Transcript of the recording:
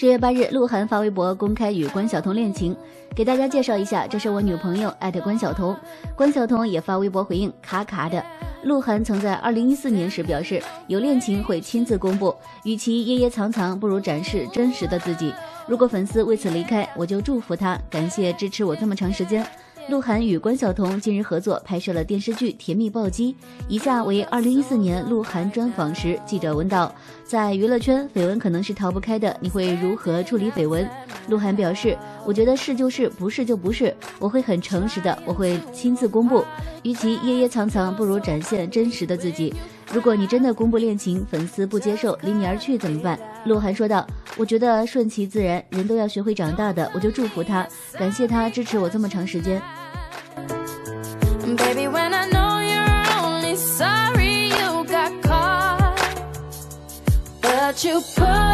十月八日，鹿晗发微博公开与关晓彤恋情，给大家介绍一下，这是我女朋友艾特关晓彤。关晓彤也发微博回应，卡卡的。鹿晗曾在二零一四年时表示，有恋情会亲自公布，与其掖掖藏藏，不如展示真实的自己。如果粉丝为此离开，我就祝福他，感谢支持我这么长时间。鹿晗与关晓彤近日合作拍摄了电视剧《甜蜜暴击》。以下为二零一四年鹿晗专访时记者问道：“在娱乐圈，绯闻可能是逃不开的，你会如何处理绯闻？”鹿晗表示：“我觉得是就是，不是就不是，我会很诚实的，我会亲自公布。与其掖掖藏藏，不如展现真实的自己。如果你真的公布恋情，粉丝不接受，离你而去怎么办？”鹿晗说道：“我觉得顺其自然，人都要学会长大的，我就祝福他，感谢他支持我这么长时间。” But you put